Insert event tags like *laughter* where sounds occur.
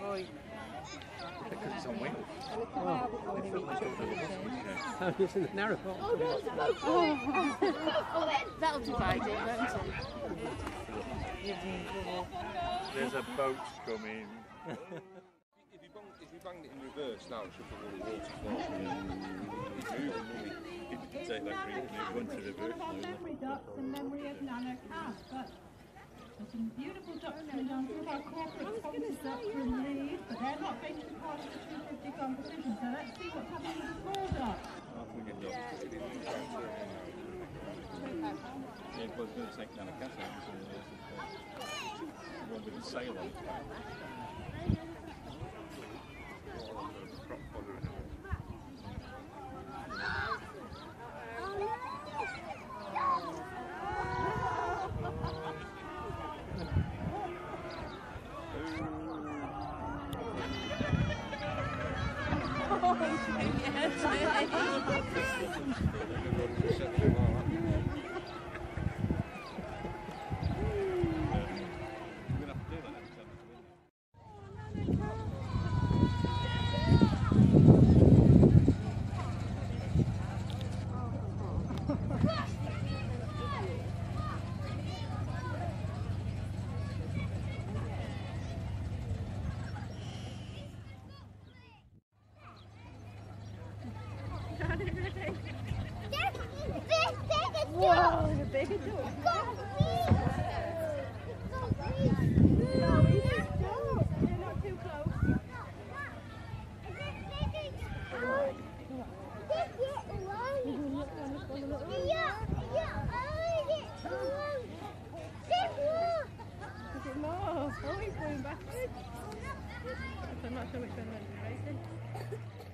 Right. Because it's on wheels. Oh, it's in the narrow part. That'll divide it, won't it? There's a boat coming. If you, bang, if you banged it in reverse now, it should be all the water flow. It's moving, really. People can take that green canoe, go into reverse. One of our memory ducks in memory of Nana Cass, but there's some beautiful ducks coming down. Some of our corporate sponsors ducks are in the lead, but they're not going to be part of the 250 competition. So let's see what's happening with the small ducks. Yeah, but it's going to take down a cat out. so it's, One with a sail on its back. Prop fodder in it. *laughs* We're *laughs* going to have to do that every time it's windy. Whoa, the bigger duck. You're not too close. Is it more? Oh, he's going backwards. I'm not sure which one we're racing. I